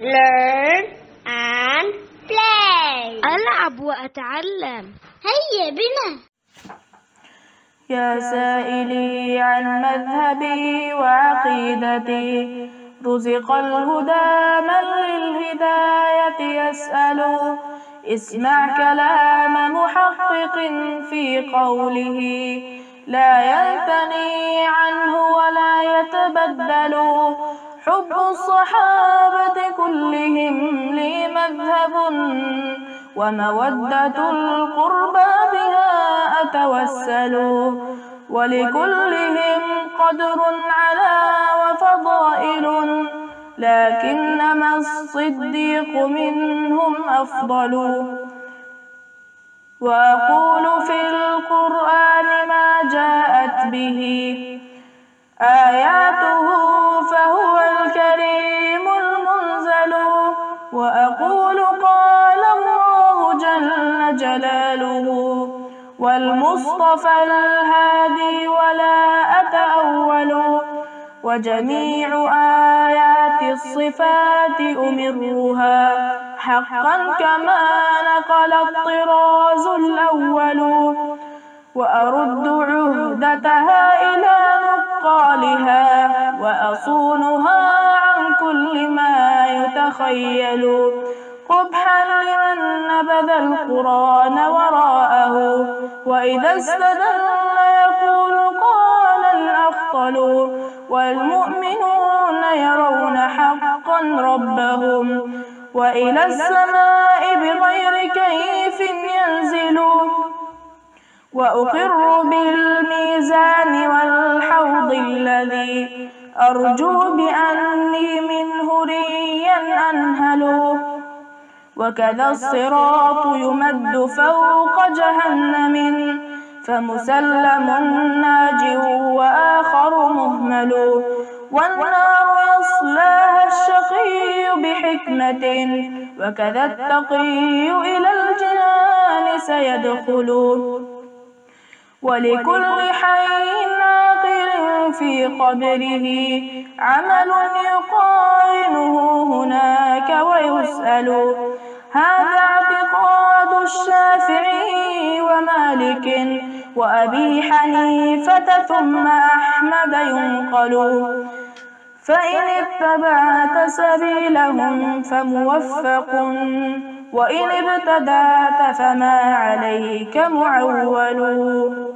learn and play. ألعب وأتعلم. هيا بنا. يا سائلي عن مذهبي وعقيدتي. رزق الهدى من للهداية يسأل. اسمع كلام محقق في قوله. لا ينثني عنه ولا يتبدل. حب الصحابة كلهم لي مذهب ومودة القربى بها أتوسل. ولكلهم قدر على وفضائل لكنما الصديق منهم أفضل. وأقول في القرآن ما جاءت به آياته فهو الكريم المنزل. وأقول قال الله جل جلاله والمصطفى الهادي ولا أتأول. وجميع آيات الصفات أمرها حقا كما نقل الطراز الأول. وأرد عهدتها وأصونها عن كل ما يتخيل. قبحا لمن نبذ القرآن وراءه وإذا استدل يقول قال الأخطل. والمؤمنون يرون حقا ربهم وإلى السماء بغير كيف ينزل. وأقر بالميزان أرجو بأني منه ريا أنهل وكذا الصراط يمد فوق جهنم فمسلم ناج وآخر مهمل. والنار يصلاها الشقي بحكمة وكذا التقي إلى الجنان سيدخل. ولكل حي في قبره عمل يقارنه هناك ويسأل هذا اعتقاد الشافعي ومالك؟ وأبي حنيفة ثم أحمد ينقل فإن اتبعت سبيلهم فموفق وإن ابتدعت فما عليك معول.